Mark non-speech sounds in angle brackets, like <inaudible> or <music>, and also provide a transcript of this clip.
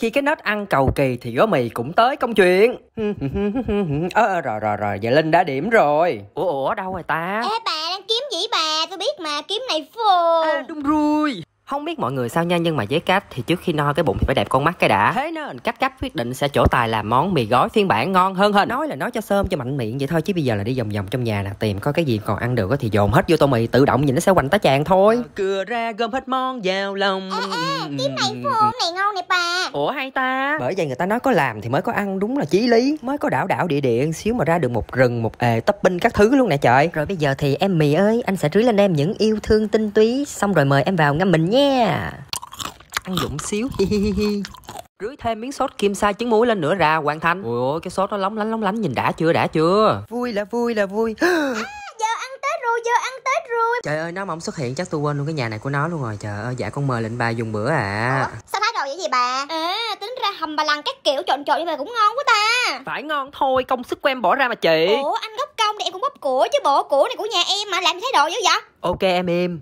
Khi cái nết ăn cầu kỳ thì gói mì cũng tới công chuyện. Ờ rồi rồi rồi, vậy Linh đã điểm rồi. Ủa ủa đâu rồi ta? Ê bà đang kiếm gì bà Tôi biết mà kiếm này phù À, đúng rồi. Không biết mọi người sao nha nhưng mà với cách thì trước khi no cái bụng thì phải đẹp con mắt cái đã. Thế nên. Cách cách quyết định sẽ chỗ tài làm món mì gói phiên bản ngon hơn hình. Nói là nói cho sơm cho mạnh miệng vậy thôi chứ bây giờ là đi vòng vòng trong nhà nè Tìm có cái gì còn ăn được á thì dồn hết vô tô mì tự động nhìn nó sẽ quanh tá tràng thôi. Cưa ra gom hết món vào lòng. Ê ê kiếm này phù này ngon nè bà. Ủa hay ta? Bởi vậy người ta nói có làm thì mới có ăn đúng là chí lý. Mới có đảo đảo địa địa xíu mà ra được một rừng một ề topping các thứ luôn nè trời. Rồi bây giờ thì em mì ơi anh sẽ rưới lên em những yêu thương tinh túy. Xong rồi mời em vào ngâm mình nha Ăn dụng xíu. Hi hi hi hi. Rưới thêm miếng sốt kim sa trứng muối lên nữa ra hoàn thành Ôi ôi cái sốt nó lóng lánh lóng lánh nhìn đã chưa đã chưa? Vui là vui là vui. <gasps> Giờ ăn Tết rồi giờ ăn Tết rồi. Trời ơi nó mà không xuất hiện chắc tôi quên luôn cái nhà này của nó luôn rồi. Trời ơi dạ con mời lệnh bà dùng bữa à. Ủa, Sao thái độ vậy gì bà? À tính ra hầm bà lằn các kiểu trộn trộn như vậy cũng ngon quá ta. Phải ngon thôi công sức của em bỏ ra mà chị. Ủa anh gốc công thì em cũng bóp của chứ bộ của này của nhà em mà làm thái độ dữ vậy? Ok em im